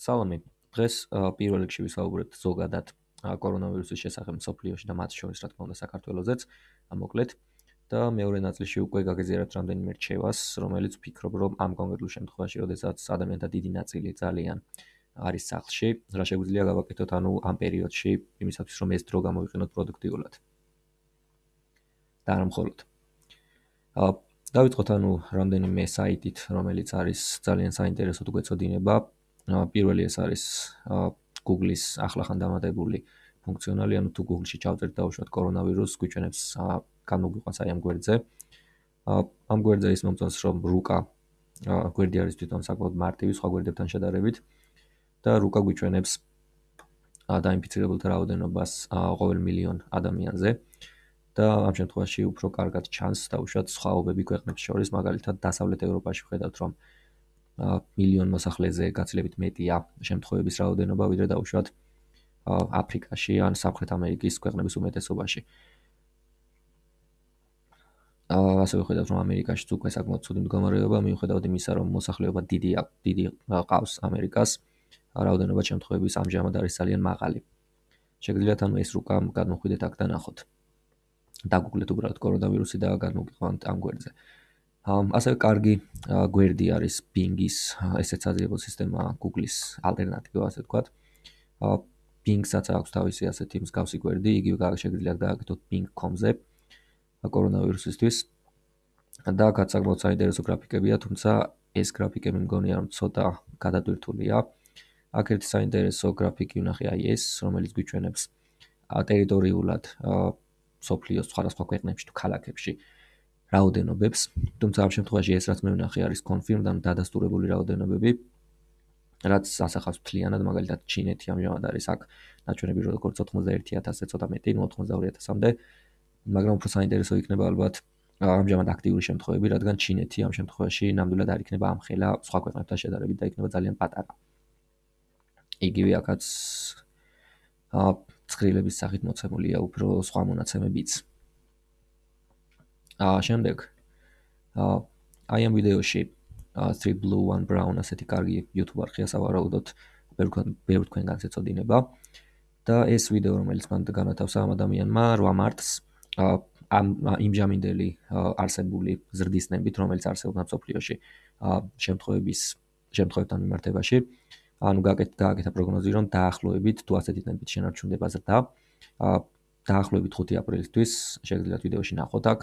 სალამი. დღეს პირველ რიგში ვისაუბრებთ ზოგადად კორონავირუსის შესახებ სოფლიოში და მათ შორის რა თქმა უნდა საქართველოსაც. მოკლედ და მეორე ნაწილში უკვე გაგეზიარებთ რამდენიმე რჩევას, რომელიც ვფიქრობ, რომ ამ კონკრეტულ შემთხვევაში, როდესაც ადამიანთა დიდი ნაწილი ძალიან არის სახლში, რა შეგვიძლია გავაკეთოთ ანუ ამ პერიოდში იმისათვის, რომ ეს დრო გამოვიყენოთ პროდუქტიულად. და არ მხოლოდ. აა დავიწყოთ ანუ რამდენიმე საიტით, რომელიც არის ძალიან საინტერესო თუ გეცოდინება. პირველი ეს არის Google-ის ახლახან დამატებული ფუნქციონალი, ანუ თუ Google-ში ჩავწერთ და უშუალოდ კორონავირუსს გვიჩვენებს განმოგვიყვანს აი ამ გვერდზე. ამ გვერდზე ის მომწონს, რომ რუკა გვერდი არის თვითონ საკმაოდ მარტივი სხვა გვერდებთან შედარებით და რუკა გვიჩვენებს დაინფიცირებულთა რაოდენობას ყოველ მილიონ ადამიანზე. და ამ შემთხვევაში უფრო კარგად ჩანს და უშუალოდ სხვა ობები ქვეყნებს შორის, მაგალითად დასავლეთ ევროპაში ვხედავთ, რომ მილიონ მოსახლეზე გაცილებით მეტია შემთხვევების რაოდენობა ვიდრე დაუშვათ აფრიკაში ან სამხრეთ ამერიკის ქვეყნების უმეტესობაში. აა ასე ვხედავთ რომ ამერიკაში უკვე საკმაოდ ცუდი მდგომარეობა მიუხედავად იმისა რომ მოსახლეობა დიდია, დიდი ყავს ამერიკას, რაოდენობა შემთხვევების ამჟამად არის ძალიან მაღალი. შეგიძლიათ ანუ ეს რუკა გადმოხვიდეთ აქ და ნახოთ. დაგუგლეთ უბრალოდ კორონავირუსი და გადმოგიყვანთ ამ გვერდზე. აა ასევე კარგი გვერდი არის Bing-ის ესეც საძიებო სისტემა Google-ის ალტერნატივა ასე ვთქვათ. Bing-საც აქვს თავისი ასეთი მსგავსი გვერდი, იგივე შეგიძლიათ გააკეთოთ Bing.com-ზე კორონავირუსისთვის. და გაცაგმოთ საინტერესო გრაფიკებია, თუმცა ეს გრაფიკები მგონია რომ ცოტა გადადვირთულია. აქ ერთი საინტერესო გრაფიკი ვნახე აი ეს, რომელიც გვიჩვენებს ტერიტორიულად სოფლიოს სხვადასხვა ქვეყნებში თუ ქალაქებში რაოდენობებს, თუმცა ამ შემთხვევაში ეს რაც მე ვნახე არის confirmed და დადასტურებული რაოდენობები, რაც ასახავს მთლიანად, მაგალითად ჩინეთი ამჟამად არის აქ ნაჩვენები როგორც 91000-ზე ცოტა მეტი, 82000-მდე, მაგრამ უფრო საინტერესო იქნება ალბათ ამჟამად აქტიური შემთხვევები, რადგან ჩინეთი ამ შემთხვევაში ნამდვილად არ იქნება ამხელა სხვა ქვეყნებთან შედარებით და იქნება ძალიან პატარა. იგივე აქაც აა ცხრილების სახით მოცემულია უფრო სხვა მონაცემებიც. აა შემდეგ აი ამ ვიდეოში აა 3 blue 1 brown ასეთი კარგი YouTube არხია სავარაუდოდ ბევრ თქვენგანს ეწოდინება და ეს ვიდეო რომელიც მან განათავსა ამ ადამიანმა 8 მარტს ამ იმჟამინდელი არსებული ზრდისნებით რომელიც არსებობდა აა შემთხვევების შემთხვევებთან მიმართებაში. ანუ გააკეთა გააკეთა პროგნოზი რომ დაახლოებით თუ ასეთი ტემპით შენარჩუნდება ზრდა აა დაახლოებით 5 აპრილისთვის შეგიძლიათ ვიდეოში ნახოთ აქ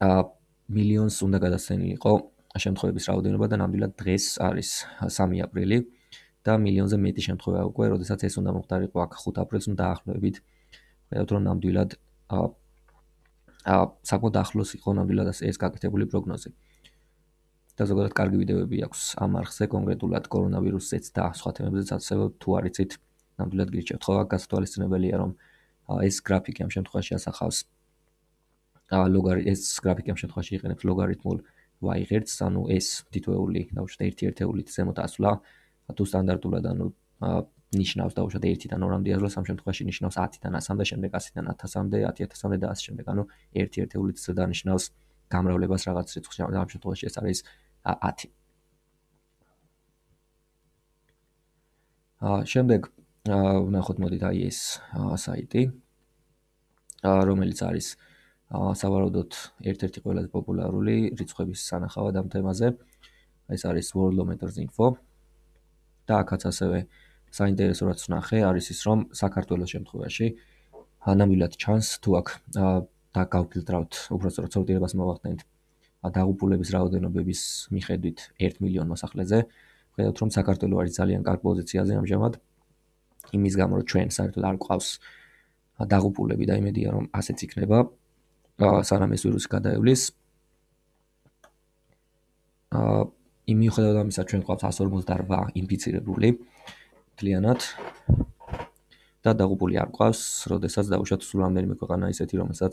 მილიონს უნდა გადასცენილიყო შემთხვევების რაოდენობა და ნამდვილად დღეს არის 3 აპრილი და მილიონზე მეტი შემთხვევა უკვე, როდესაც ეს უნდა მოხდარიყო აქ 5 აპრილს უნდა ახლოვებით. ხედავთ რომ ნამდვილად აა აა საკმაოდ ახლოს იყო ნამდვილად ეს გაკეთებული პროგნოზი. და ზოგადად კარგი ვიდეოები აქვს ამ არხზე კონკრეტულად კორონავირუსზეც და სხვა თემებზეც ასევე თუ არიცით ნამდვილად გირჩევთ ხო გასათვალისწინებელია რომ ეს გრაფიკი ამ შემთხვევაში ასახავს ლოგარიტმ ეს გრაფიკი ამ შემთხვევაში იყენებს ლოგარითმულ y-ღერცს, ანუ ეს თითოეული დაუშვათ ერთი ერთეულით ზემოთ ასვლა, თუ სტანდარტულად ანუ ნიშნავს დაუშვათ 1-დან 2-მდე ასვლა, ამ შემთხვევაში ნიშნავს 10-დან 100-მდე, შემდეგ 100-დან 1000-მდე, 10000-მდე და ასე შემდეგ. ანუ ერთი ერთეულით ზრდა ნიშნავს გამრავლებას რაღაც რიცხვში, ამ შემთხვევაში ეს არის 10. აა შემდეგ ვნახოთ მოდით აი ეს საიტი რომელიც არის აა სავარაუდოდ ერთ-ერთი ყველაზე პოპულარული რიცხვების სანახავად ამ თემაზე. ეს არის Worldometers Info. და აქაც ასევე საინტერესო რაც ვნახე, არის ის, რომ საქართველოს შემთხვევაში ანამილად ჩანს თუ აქ და გავფილტრავთ, უბრალოდ სორტირებას მოვახდენთ დაღუპულების რაოდენობების მიხედვით 1 მილიონ მოსახლეზე. ხედავთ, რომ საქართველოს არის ძალიან კარგ პოზიციაზე ამჟამად. იმის გამო, რომ ჩვენ საერთოდ არ ყავს დაღუპულები და იმედია, რომ ასეც იქნება. სანამ ეს ვირუსი გადაევლის აა იმ მიუხედავად ამისა ჩვენ გვყავს 158 ინფიცირებული კლიენტად და დაღუპული არ გვყავს, როდესაც დაუშვათ სულ რამდენიმე ქვეყანა ისეთი, რომელსაც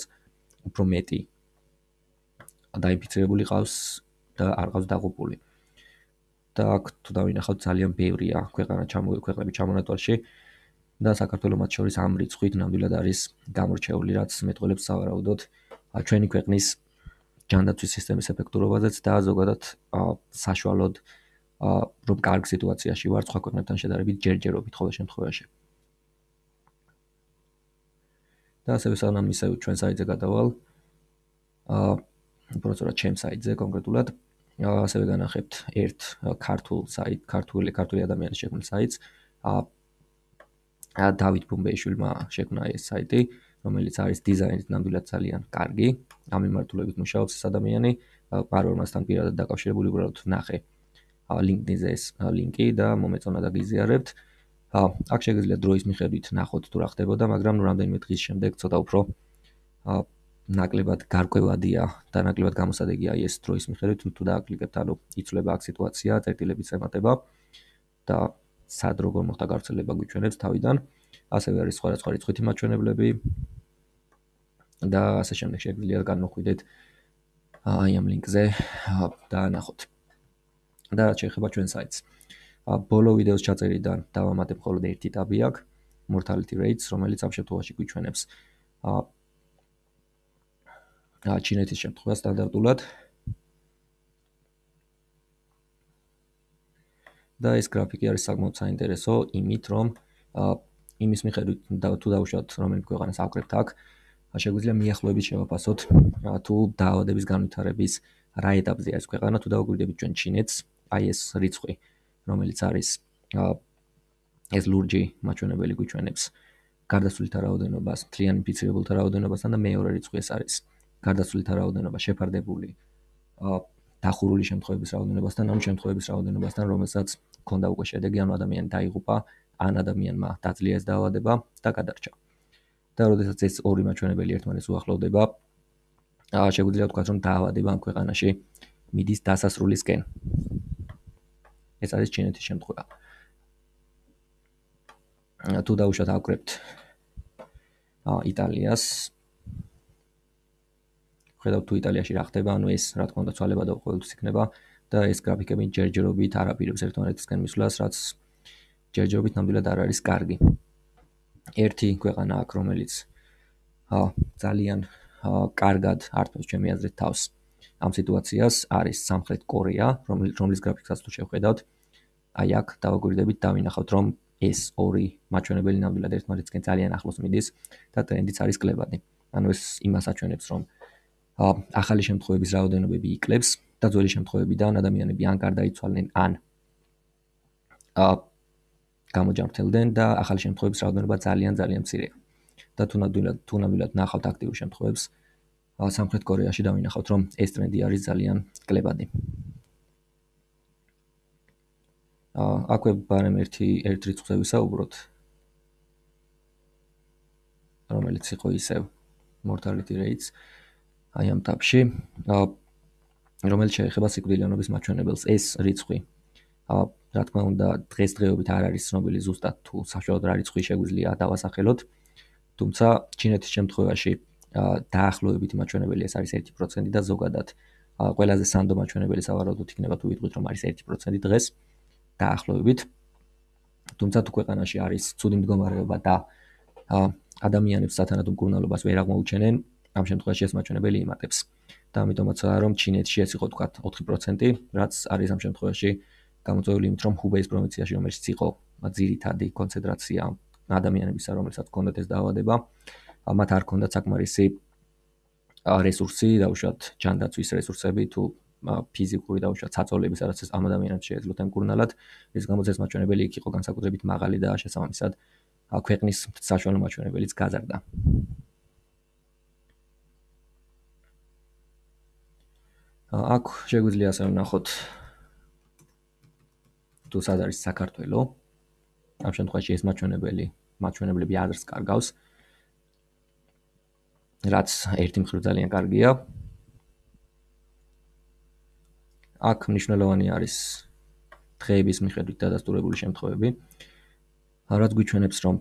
უფრო მეტი დაინფიცირებული ყავს და არ ყავს დაღუპული. და აქ თუ დავინახავთ ძალიან ბევრია ქვეყანა ჩამოვი ქვეყნები ჩამონატვალში და საქართველოს მათ შორის ამ რიცხვით ნამდვილად არის გამორჩეული, რაც მეტყველებს სავარაუდოდ ჩვენი ქვეყნის ჯანდაცვის სისტემის ეფექტურობაზეც და ზოგადად საშუალოდ აა რომ კარგ სიტუაციაში ვარ სხვა ქვეყნებთან შედარებით ჯერჯერობით ყოველ შემთხვევაში. და ასევე სანამ ისე ჩვენ საიტზე გადავალ აა უბრალოდ ჩემ საიტზე კონკრეტულად ასევე განახებთ ერთ ქართულ საიტ, ქართული ქართული ადამიანის შექმნილ საიტს. აა დავით ბუმბეიშვილმა შექმნა ეს საიტი, რომელიც არის დიზაინით ნამდვილად ძალიან კარგი. ამ მიმართულებით მუშაობს ეს ადამიანი, პარორმასთან პირადად დაკავშირებული უბრალოდ ნახე. LinkedIn-ზე ეს ლინკი და მომეწონა და გიზიარებთ. აქ შეგიძლიათ დროის მიხედვით ნახოთ თუ რა ხდებოდა, მაგრამ ნუ რამდენიმე დღის შემდეგ ცოტა უფრო ნაკლებად გარკვევადია და ნაკლებად გამოსადეგია ეს დროის მიხედვით თუ დააკლიკებთ ანუ იწლება აქ სიტუაცია წერტილების ემატება და სად როგორ მოხდა გავრცელება გვიჩვენებს თავიდან ასევე არის სხვა სხვა რიცხვითი მაჩვენებლები და ასე შემდეგ. შეგვიძლია განმოხვიდეთ აი ამ ლინკზე და ნახოთ. და რაც შეეხება ჩვენ საიტს? ბოლო ვიდეოს ჩაწერიდან დავამატებ მხოლოდ ერთი ტაბი აქ mortality rates რომელიც ამ შემთხვევაში გვიჩვენებს. ჩინეთის შემთხვევა სტანდარტულად. და ეს გრაფიკი არის საკმაოდ საინტერესო იმით რომ იმის მიხედვით თუ დავუშვათ რომელი ქვეყანას აკრებთ აქ შეგვიძლია მიახლოებით შევაფასოთ თუ დაავადების განვითარების რა ეტაპზეა ეს ქვეყანა თუ დავაგვირდებით ჩვენ ჩინეთს აი ეს რიცხვი რომელიც არის ეს ლურჯი მაჩვენებელი გვიჩვენებს გარდაცვლითა რაოდენობას, თლიანი ინფიცირებულთა რაოდენობასთან და მეორე რიცხვი ეს არის გარდაცვლითა რაოდენობა შეფარდებული დახურული შემთხვევების რაოდენობასთან, ამ შემთხვევების რაოდენობასთან, რომელსაც ქონდა უკვე შედეგი, ანუ ადამიანი დაიღუპა, ან ადამიანმა დაძლია ეს დაავადება და გადარჩა. და როდესაც ეს ორი მაჩვენებელი ერთმანეთს უახლოვდება, აა შეგვიძლია ვთქვათ, რომ დაავადება ამ ქვეყანაში მიდის დასასრულისკენ. ეს არის ჩინეთის შემთხვევა. თუ დაუშვათ აკრებთ აა იტალიას, ხედავთ თუ იტალიაში რა ხდება, ანუ ეს რა თქმა უნდა ცვალებადა ყოველთვის იქნება და ეს გრაფიკები ჯერჯერობით არაპირებს ერთმანეთისგან მისვლას, რაც ჯერჯერობით ნამდვილად არ არის კარგი. ერთი ქვეყანა აქ, რომელიც აა ძალიან კარგად არტოს ჩემი აზრით თავს ამ სიტუაციას არის სამხრეთ კორეა, რომელიც რომლის გრაფიკსაც თუ შევხედავთ, აი აქ დავაგვირდებით დავინახავთ, რომ ეს ორი მაჩვენებელი ნამდვილად ერთმანეთისგან ძალიან ახლოს მიდის და ტრენდიც არის კლებადი. ანუ ეს იმას აჩვენებს, რომ ახალი შემთხვევების რაოდენობები იკლებს და ძველი შემთხვევებიდან ადამიანები ან გარდაიცვალნენ ან ა გამოჯამრთელდნენ და ახალი შემთხვევების რაოდენობა ძალიან ძალიან მცირეა. და თუნდაც თუნდაც ნახავთ აქტიურ შემთხვევებს სამხრეთ კორეაში და ვინახავთ რომ ეს ტრენდი არის ძალიან კლებადი. ა აკვე ბარემ ერთი ერთ რიცხვზე ვისაუბროთ. რომელიც იყო ისევ mortality rates აი ამ ტაბში, რომელიც შეეხება სიკვდილიანობის მაჩვენებელს, ეს რიცხვი. რა თქმა უნდა, დღესდღეობით არ არის ცნობილი ზუსტად თუ საშუალოდ რა რიცხვი შეგვიძლია დავასახელოთ. თუმცა ჩინეთის შემთხვევაში აა დაახლოებით მაჩვენებელი ეს არის 1% და ზოგადად ყველაზე სანდო მაჩვენებელი სავარაუდოდ იქნება თუ ვიტყვით რომ არის 1% დღეს დაახლოებით. თუმცა თუ ქვეყანაში არის ცუდი მდგომარეობა და ადამიანებს სათანადო მკურნალობას ვერ აღმოუჩენენ, ამ შემთხვევაში ეს მაჩვენებელი იმატებს. და ამიტომაცაა რომ ჩინეთში ეს იყო თქვა 4%, რაც არის ამ შემთხვევაში გამოწვეული იმით რომ ჰუბეის პროვინციაში რომელიც იყო ძირითადი კონცენტრაცია ადამიანებისა რომელსაც ჰქონდათ ეს დაავადება, მათ არ ჰქონდათ საკმარისი რესურსი, დაუშვათ ჯანდაცვის რესურსები თუ ფიზიკური დაუშვათ საწოლები, სადაც ეს ამ ადამიანებს შეეძლოთ ემკურნალად, ეს გამოწეს მაჩვენებელი იქ იყო განსაკუთრებით მაღალი და შესაბამისად ქვეყნის საშუალო მაჩვენებელიც გაზარდა. აქ შეგვიძლია ასე ვნახოთ თუ სად არის საქართველო. ამ შემთხვევაში ეს მაჩვენებელი, მაჩვენებლები ადრს კარგავს. რაც ერთი მხრივ ძალიან კარგია. აქ მნიშვნელოვანი არის დღეების მიხედვით დადასტურებული შემთხვევები. რაც გვიჩვენებს, რომ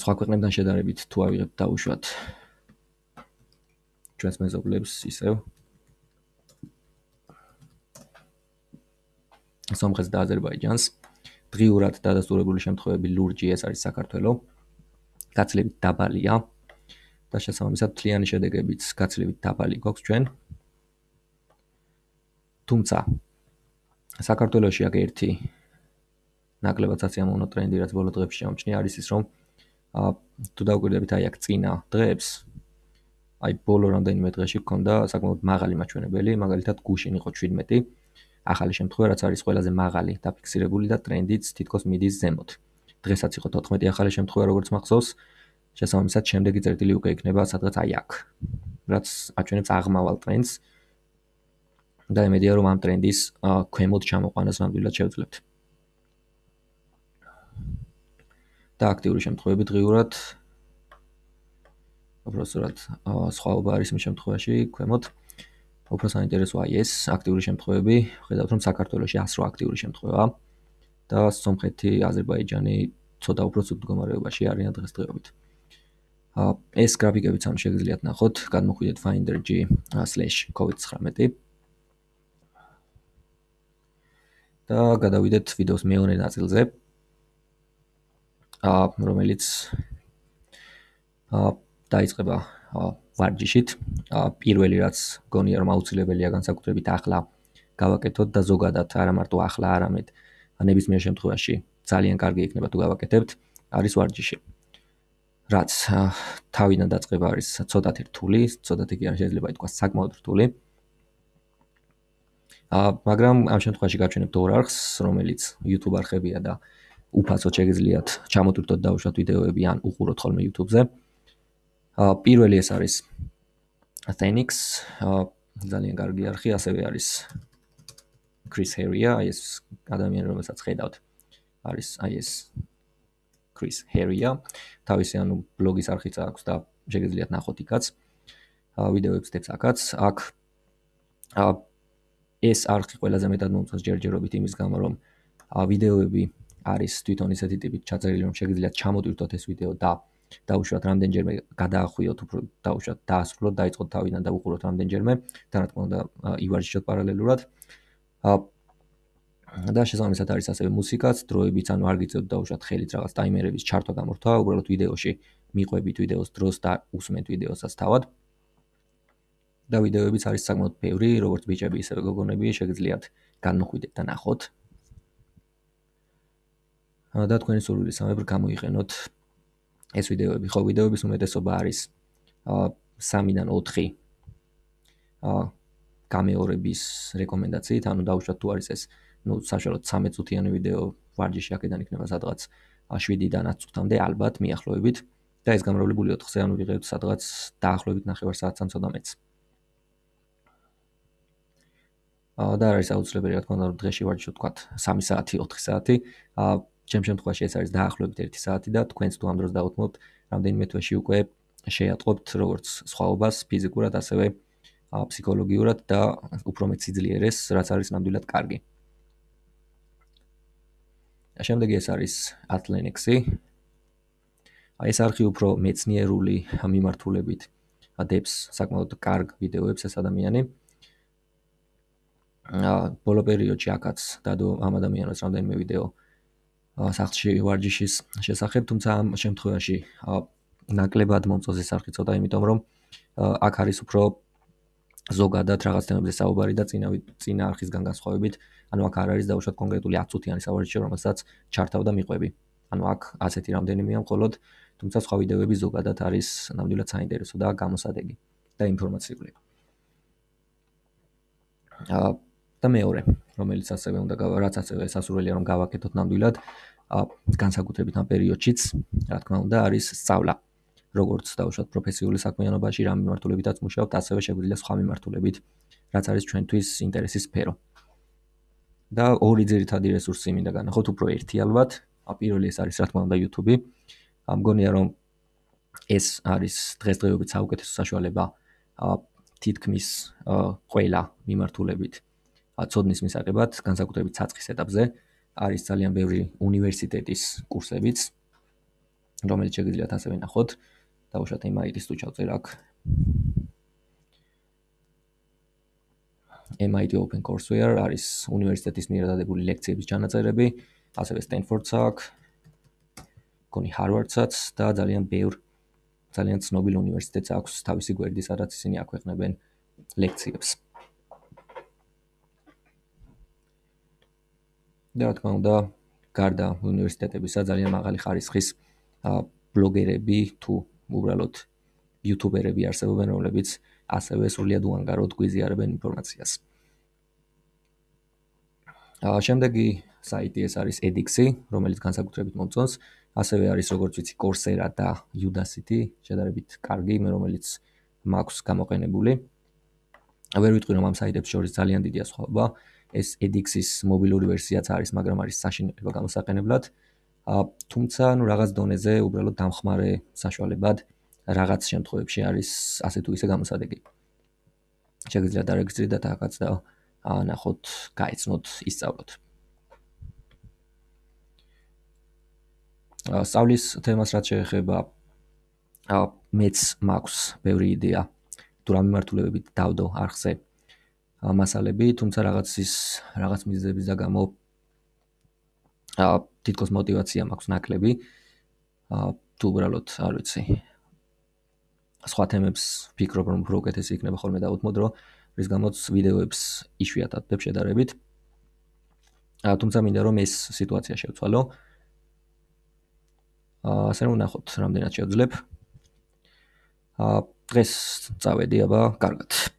სხვა ქვეყნებთან შედარებით თუ ავიღებთ დაუშვათ ჩვენს მეზობლებს ისევ სომხეთს და აზერბაიჯანს. დღიურად დადასტურებული შემთხვევები ლურჯი ეს არის საქართველოს. გაცილებით დაბალია და შესაბამისად თლიანი შედეგებიც გაცილებით დაბალი გვაქვს ჩვენ. თუმცა საქართველოში აქ ერთი ნაკლებად საწიამოვნო ტრენდი რაც ბოლო დღებში შემოჩნია არის ის რომ თუ დაუკვირდებით აი აქ წინა დღეებს აი ბოლო რამდენიმე დღეში გქონდა საკმაოდ მაღალი მაჩვენებელი მაგალითად გუშინ იყო 17 ახალი შემთხვევა რაც არის ყველაზე მაღალი დაფიქსირებული და ტრენდიც თითქოს მიდის ზემოთ. დღესაც იყო 14 ახალი შემთხვევა როგორც მახსოვს. შესაბამისად შემდეგი წერტილი უკვე იქნება სადღაც აი აქ რაც აჩვენებს აღმავალ ტრენდს და იმედია რომ ამ ტრენდის ქვემოთ ჩამოყვანას ნამდვილად შევძლებთ. და აქტიური შემთხვევები დღიურად. უბრალოდ სხვაობა არის იმ შემთხვევაში ქვემოთ უფრო საინტერესოა ეს აქტიური შემთხვევები, ხედავთ რომ საქართველოში 108 აქტიური შემთხვევაა და სომხეთი, აზერბაიჯანი ცოტა უფრო ცუდ მდგომარეობაში არიან დღესდღეობით. ა ეს გრაფიკებიც ამ შეგიძლიათ ნახოთ, გადმოხვიდეთ finder.g/covid19 და გადავიდეთ ვიდეოს მეორე ნაწილზე. ა რომელიც ა დაიწყება ვარჯიშით. ა პირველი რაც გონია რომ აუცილებელია განსაკუთრებით ახლა გავაკეთოთ და ზოგადად არა მარტო ახლა, არამედ ნებისმიერ შემთხვევაში ძალიან კარგი იქნება თუ გავაკეთებთ, არის ვარჯიში. რაც თავიდან დაწყება არის ცოტათი რთული, ცოტათი კი არ შეიძლება ითქვას საკმაოდ რთული. მაგრამ ამ შემთხვევაში გაჩვენებთ ორ არხს, რომელიც YouTube არხებია და უფასოდ შეგიძლიათ ჩამოტვირთოთ და უშოთ ვიდეოები ან უყუროთ ხოლმე YouTube-ზე. აა პირველი ეს არის Thenix, ძალიან კარგი არხი, ასევე არის Chris Heria, ეს ადამიანი რომელსაც ხედავთ, არის აი ეს Chris Heria. თავისი ანუ ბლოგის არხიც აქვს და შეგიძლიათ ნახოთ იქაც. აა ვიდეოებს დებს აქაც. აქ აა ეს არხი ყველაზე მეტად მომწონს ჯერჯერობით იმის გამო რომ ვიდეოები არის თვითონ ისეთი ტიპით ჩაწერილი რომ შეგიძლიათ ჩამოტვირთოთ ეს ვიდეო და დაუშვათ რამდენჯერმე გადაახვიოთ უფრო დაუშვათ დაასრულოთ დაიწყოთ თავიდან და უყუროთ რამდენჯერმე. და რა თქმა უნდა ივარჯიშოთ პარალელურად და შესაბამისად არის ასევე მუსიკაც დროებიც ანუ არ გიწევთ დაუშვათ ხელით რაღაც ტაიმერების ჩართვა გამორთვა უბრალოდ ვიდეოში მიყვებით ვიდეოს დროს და უსმენთ ვიდეოსაც თავად. და ვიდეოებიც არის საკმაოდ ბევრი, როგორც ბიჭები, ისე გოგონები, შეგიძლიათ განმოხვიდეთ და ნახოთ. და თქვენი სურვილი სამებრ გამოიყენოთ ეს ვიდეოები. ხო, ვიდეოების უმეტესობა არის აა 3-დან 4 აა კამერების რეკომენდაციით, ანუ დაუშვათ თუ არის ეს, ну, საშუალოდ 13 წუთიანი ვიდეო ვარჯიში აქედან იქნება სადღაც 7-დან 10 წუთამდე ალბათ მიახლოებით და ეს გამრავლებული 4-ზე ანუ ვიღებთ სადღაც დაახლოებით 9 საათს ან ცოტა მეც. და არის აუცილებელი რა თქმა უნდა რომ დღეში ვარჯიშობ თქვა 3 საათი 4 საათი ა ჩემ შემთხვევაში ეს არის დაახლოებით 1 საათი და თქვენც თუ ამ დროს დაუთმობთ რამდენიმე თვეში უკვე შეატყობთ როგორც სხვაობას ფიზიკურად ასევე ფსიქოლოგიურად და უფრო მეც სიძლიერეს რაც არის ნამდვილად კარგი. შემდეგი ეს არის Atlanexi აი ეს არხი უფრო მეცნიერული მიმართულებით ადებს საკმაოდ კარგ ვიდეოებს ეს ადამიანი. ბოლო პერიოდში აკაც დადო ამ ადამიანს რამდენიმე ვიდეო სახლში ვარჯიშის შესახებ, თუმცა ამ შემთხვევაში ნაკლებად მომწონს ეს არხი ცოტა, იმიტომ რომ აქ არის უფრო ზოგადად რაღაც თემებზე საუბარი და წინა წინა არხისგან განსხვავებით, ანუ აქ არ არის დაუშვათ კონკრეტული 10 წუთიანი სავარჯიშო, რომელსაც ჩართავ და მიყვები. ანუ აქ ასეთი რამდენიმეა მხოლოდ, თუმცა სხვა ვიდეოები ზოგადად არის ნამდვილად საინტერესო და გამოსადეგი და ინფორმაციული. აა და მეორე, რომელიც ასევე უნდა რაც ასევე სასურველია რომ გავაკეთოთ ნამდვილად, ა განსაკუთრებით ამ პერიოდშიც, რა თქმა უნდა, არის სწავლა. როგორც დაუშვათ პროფესიული საქმიანობაში რამ მიმართულებითაც მუშაობთ, ასევე შეგვიძლია სხვა მიმართულებით, რაც არის ჩვენთვის ინტერესის სფერო. და ორი ძირითადი რესურსი მინდა განახოთ, უფრო ერთი ალბათ, ა პირველი ეს არის რა თქმა უნდა YouTube. ამგონია რომ ეს არის დღესდღეობით საუკეთესო საშუალება ა თითქმის ყველა მიმართულებით აცოდნის მისაღებად, განსაკუთრებით საწყის ეტაპზე, არის ძალიან ბევრი უნივერსიტეტის კურსებიც, რომელიც შეგიძლიათ ასევე ნახოთ. დავუშვათ MIT-ს თუ ჩავწერ აქ. MIT Open Courseware არის უნივერსიტეტის მიერ დადებული ლექციების ჩანაწერები, ასევე Stanford-ს აქვს, კონი Harvard-საც და ძალიან ბევრ ძალიან ცნობილ უნივერსიტეტს აქვს თავისი გვერდი, სადაც ისინი აქვეყნებენ ლექციებს. და რა თქმა უნდა, გარდა უნივერსიტეტებისა ძალიან მაღალი ხარისხის ბლოგერები თუ უბრალოდ იუთუბერები არსებობენ, რომლებიც ასევე სრულიად უანგაროდ გვიზიარებენ ინფორმაციას. აა შემდეგი საიტი ეს არის edX-ი, რომელიც განსაკუთრებით მომწონს. ასევე არის როგორც ვიცი Coursera და Udacity, შედარებით კარგი, მე რომელიც მაქვს გამოყენებული. ვერ ვიტყვი რომ ამ საიტებს შორის ძალიან დიდია სხვაობა. ეს edX-ის მობილური ვერსიაც არის, მაგრამ არის საშინელება გამოსაყენებლად. აა თუმცა, ну, რაღაც დონეზე უბრალოდ დამხმარე საშუალებად რაღაც შემთხვევებში არის ასე თუ ისე გამოსადეგი. შეგიძლიათ დარეგისტრირდეთ ახაც და ნახოთ, გაიცნოთ, ისწავლოთ. სწავლის თემას რაც შეეხება ა მეც მაქვს ბევრი იდეა თუ რა მიმართულებებით დავდო არხზე მასალები, თუმცა რაღაცის რაღაც მიზეზების და გამო აა თითქოს мотиваცია მაქვს ნაკლები. აა თუ უბრალოდ არ ვიცი. სხვა თემებს ვფიქრობ რომ უფრო უკეთესი იქნება ხოლმე და უთმოდრო, რის გამოც ვიდეოებს იშვიათად ვებ შედარებით. აა თუმცა მინდა რომ ეს სიტუაცია შევცვალო. აა ასე რომ ვნახოთ, რამდენად შევძლებ. აა დღეს წავედი აბა, კარგად.